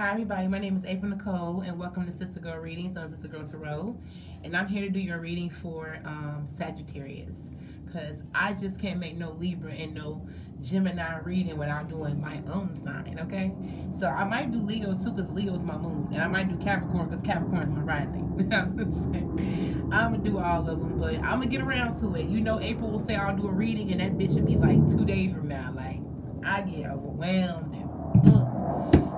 Hi everybody, my name is April Nicole and welcome to Sister Girl Readings on Sister Girl Tarot. And I'm here to do your reading for um, Sagittarius. Because I just can't make no Libra and no Gemini reading without doing my own sign, okay? So I might do Leo too because Leo is my moon. And I might do Capricorn because Capricorn is my rising. I'm going to do all of them, but I'm going to get around to it. You know, April will say I'll do a reading and that bitch will be like two days from now. Like, I get overwhelmed and booked.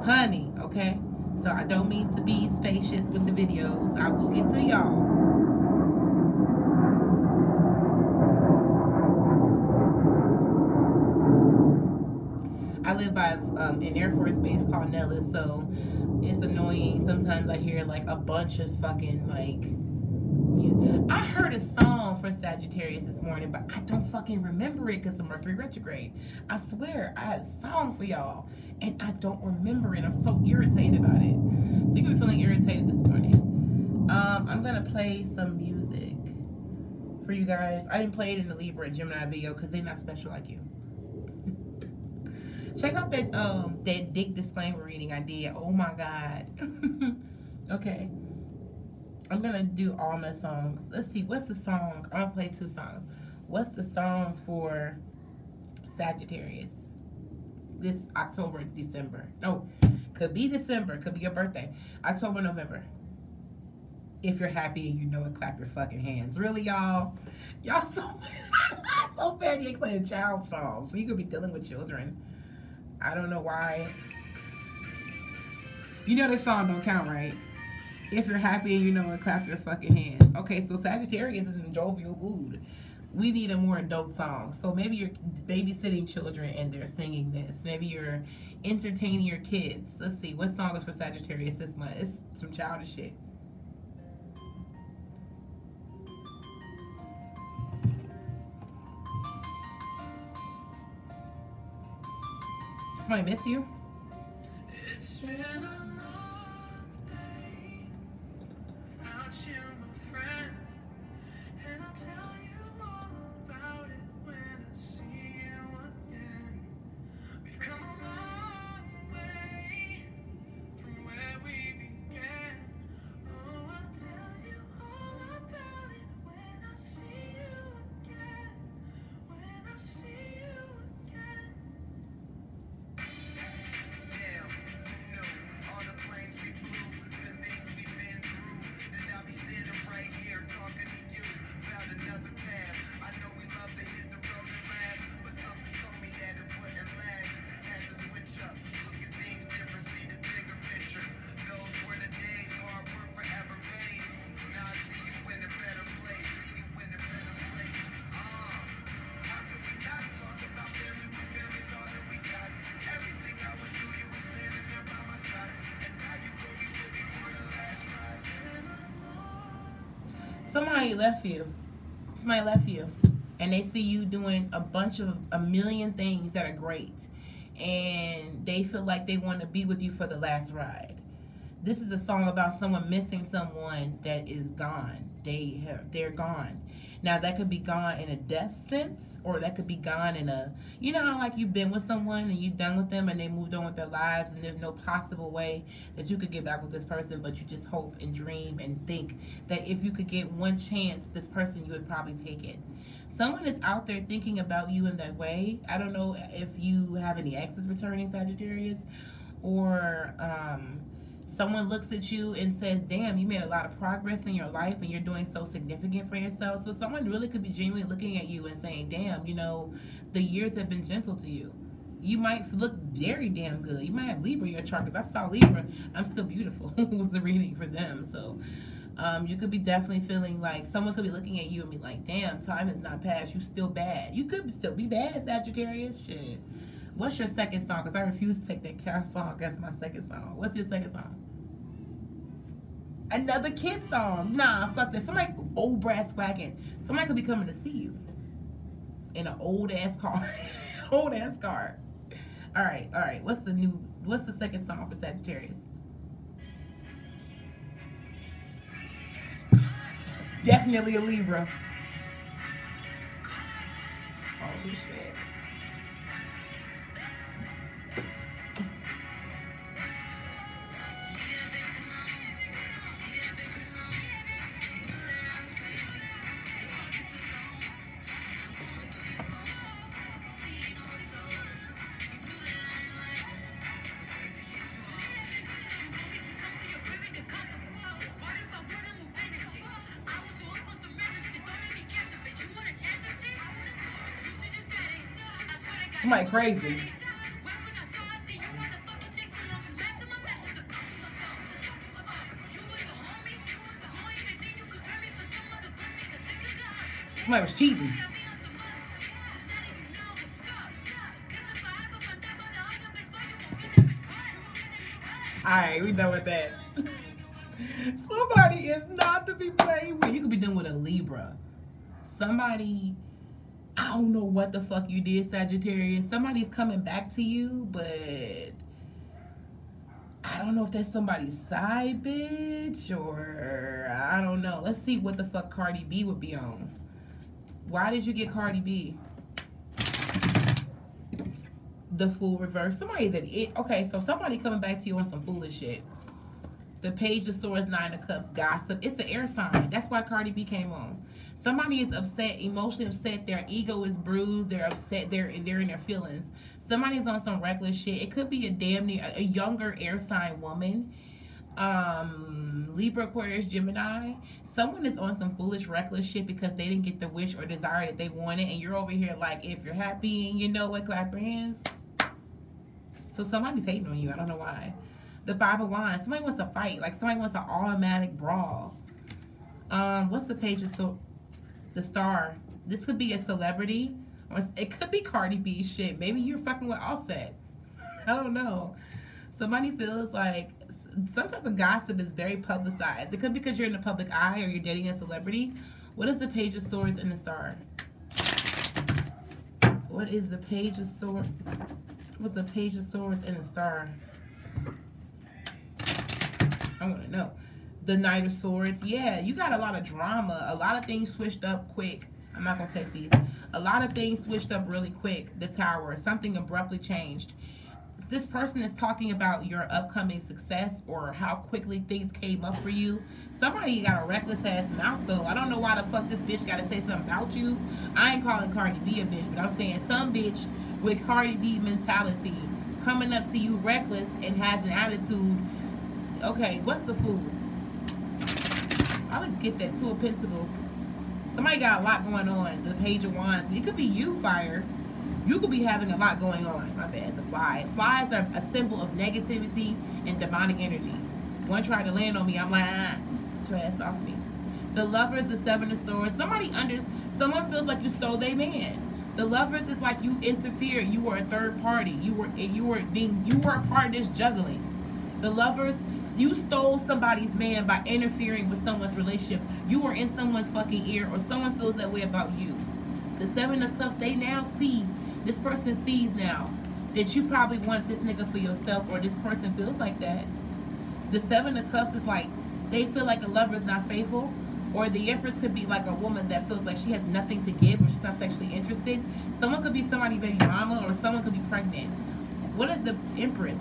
Honey, okay? So I don't mean to be spacious with the videos. I will get to y'all. I live by um, an Air Force base called Nellis, so it's annoying. Sometimes I hear like a bunch of fucking like. I heard a song for Sagittarius this morning, but I don't fucking remember it because of Mercury retrograde. I swear I had a song for y'all, and I don't remember it. I'm so irritated about it. So you're gonna be feeling irritated this morning. Um, I'm gonna play some music for you guys. I didn't play it in the Libra and Gemini video because they're not special like you. Check out that um that dick disclaimer reading I did. Oh my god. okay. I'm gonna do all my songs. Let's see, what's the song? I'm gonna play two songs. What's the song for Sagittarius? This October, December. No, could be December, could be your birthday. October, November. If you're happy and you know it, clap your fucking hands. Really, y'all? Y'all so so bad you ain't playing child songs. So you could be dealing with children. I don't know why. You know this song don't count, right? If you're happy and you know it, clap your fucking hands. Okay, so Sagittarius is in a jovial mood. We need a more adult song. So maybe you're babysitting children and they're singing this. Maybe you're entertaining your kids. Let's see, what song is for Sagittarius this month? It's some childish shit. Somebody miss you? You, my friend. And I'll tell you Somebody left you. Somebody left you. And they see you doing a bunch of a million things that are great. And they feel like they want to be with you for the last ride. This is a song about someone missing someone that is gone. They have they're gone. Now that could be gone in a death sense, or that could be gone in a you know how like you've been with someone and you're done with them and they moved on with their lives and there's no possible way that you could get back with this person, but you just hope and dream and think that if you could get one chance with this person, you would probably take it. Someone is out there thinking about you in that way. I don't know if you have any exes returning Sagittarius or um someone looks at you and says, Damn, you made a lot of progress in your life and you're doing so significant for yourself. So someone really could be genuinely looking at you and saying, Damn, you know, the years have been gentle to you. You might look very damn good. You might have Libra in your chart because I saw Libra. I'm still beautiful was the reading for them. So um, you could be definitely feeling like someone could be looking at you and be like, damn, time has not passed. You still bad. You could still be bad, Sagittarius. Shit. What's your second song? Because I refuse to take that song as my second song. What's your second song? Another kid song. Nah, fuck that. Somebody, old brass wagon. Somebody could be coming to see you in an old ass car. old ass car. All right, all right. What's the new, what's the second song for Sagittarius? Definitely a Libra. Holy shit. Somebody crazy. Somebody was cheating. Alright, we done with that. Somebody is not to be played with. You could be done with a Libra. Somebody, don't know what the fuck you did, Sagittarius. Somebody's coming back to you, but I don't know if that's somebody's side bitch or I don't know. Let's see what the fuck Cardi B would be on. Why did you get Cardi B? The fool reverse. Somebody's an it. Okay, so somebody coming back to you on some foolish shit. The Page of Swords, Nine of Cups, gossip. It's an air sign. That's why Cardi B came on. Somebody is upset, emotionally upset. Their ego is bruised. They're upset. They're they're in their feelings. Somebody's on some reckless shit. It could be a damn near a younger air sign woman. Um, Libra, Aquarius, Gemini. Someone is on some foolish, reckless shit because they didn't get the wish or desire that they wanted, and you're over here like, if you're happy and you know what, clap your hands. So somebody's hating on you. I don't know why. The Five of Wands. Somebody wants to fight. Like somebody wants an automatic brawl. Um, what's the page of so the star? This could be a celebrity. Or it could be Cardi B shit. Maybe you're fucking with Offset. I don't know. Somebody feels like some type of gossip is very publicized. It could be because you're in the public eye or you're dating a celebrity. What is the page of swords in the star? What is the page of swords? What's the page of swords in the star? I want to know. The Knight of Swords. Yeah, you got a lot of drama. A lot of things switched up quick. I'm not going to take these. A lot of things switched up really quick. The Tower. Something abruptly changed. This person is talking about your upcoming success or how quickly things came up for you. Somebody got a reckless ass mouth though. I don't know why the fuck this bitch got to say something about you. I ain't calling Cardi B a bitch, but I'm saying some bitch with Cardi B mentality coming up to you reckless and has an attitude. Okay, what's the food? I always get that two of pentacles. Somebody got a lot going on. The page of wands. It could be you, fire. You could be having a lot going on. My bad. It's a fly. Flies are a symbol of negativity and demonic energy. One tried to land on me. I'm like, ah, ass off me. The lovers, the seven of swords. Somebody under. Someone feels like you stole their man. The lovers is like you interfered. You were a third party. You were you were being you were a part of this juggling. The lovers, you stole somebody's man by interfering with someone's relationship. You were in someone's fucking ear, or someone feels that way about you. The seven of cups, they now see. This person sees now that you probably want this nigga for yourself, or this person feels like that. The seven of cups is like they feel like a lover is not faithful or the empress could be like a woman that feels like she has nothing to give or she's not sexually interested. Someone could be somebody baby mama or someone could be pregnant. What is the empress?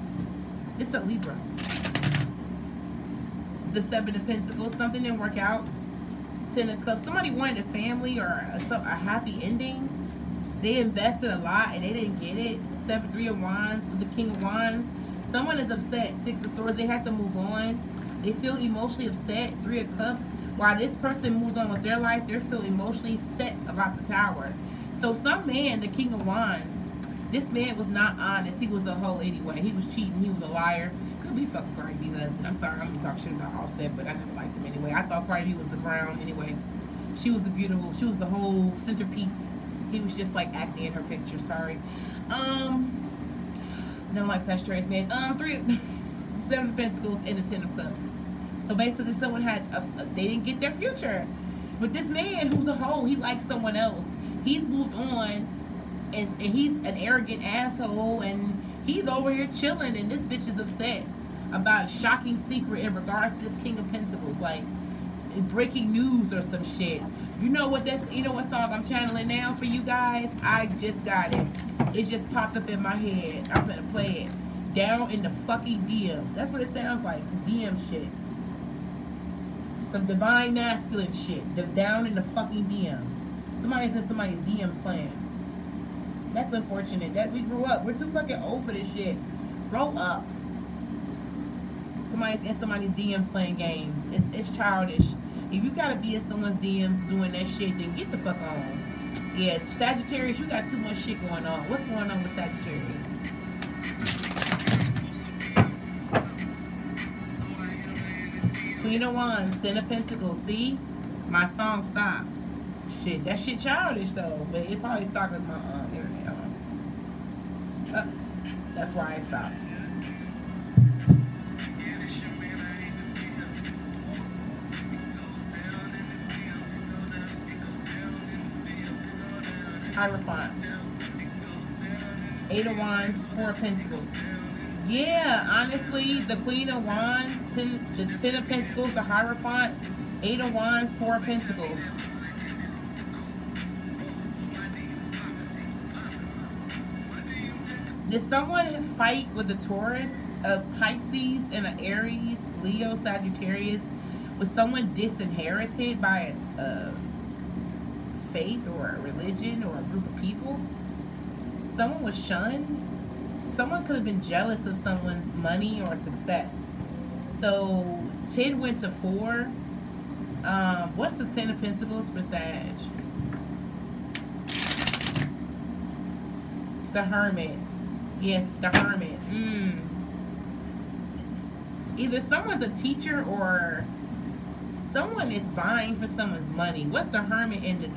It's a Libra. The seven of pentacles, something didn't work out. Ten of cups, somebody wanted a family or a, a happy ending. They invested a lot and they didn't get it. Seven, three of wands, the king of wands. Someone is upset. Six of swords, they have to move on. They feel emotionally upset. Three of cups while this person moves on with their life, they're still emotionally set about the tower. So some man, the king of wands, this man was not honest. He was a hoe anyway. He was cheating. He was a liar. Could be fucking Cardi husband. I'm sorry, I'm gonna talk shit about Offset, but I never liked him anyway. I thought Cardi B was the crown anyway. She was the beautiful. She was the whole centerpiece. He was just like acting in her picture. Sorry. Um. No, like Sagittarius man. Um, three, seven of Pentacles and the Ten of Cups. So basically, someone had a, they didn't get their future. But this man, who's a hoe, he likes someone else. He's moved on, and, and he's an arrogant asshole, and he's over here chilling, and this bitch is upset about a shocking secret in regards to this King of Pentacles, like breaking news or some shit. You know what that's you know what song I'm channeling now for you guys? I just got it. It just popped up in my head. I'm gonna play it. Down in the fucking DMs. That's what it sounds like. Some DM shit. Some divine masculine shit. They're down in the fucking DMs. Somebody's in somebody's DMs playing. That's unfortunate. That we grew up. We're too fucking old for this shit. Grow up. Somebody's in somebody's DMs playing games. It's it's childish. If you gotta be in someone's DMs doing that shit, then get the fuck on. Yeah, Sagittarius, you got too much shit going on. What's going on with Sagittarius? Queen of Wands, Ten of Pentacles. See? My song stopped. Shit, that shit childish though. But it probably stopped with my uh, internet. Uh, that's why it stopped. Hierophant. Eight of Wands, Four of Pentacles. Yeah, honestly, the Queen of Wands, ten, the Ten of Pentacles, the Hierophant, Eight of Wands, Four of Pentacles. Did someone fight with a Taurus, a Pisces, and an Aries, Leo, Sagittarius? Was someone disinherited by a, a faith or a religion or a group of people? Someone was shunned? Someone could have been jealous of someone's money or success. So 10 went to 4. Um, what's the 10 of Pentacles for Sag? The Hermit. Yes, the Hermit. Mm. Either someone's a teacher or someone is buying for someone's money. What's the Hermit in the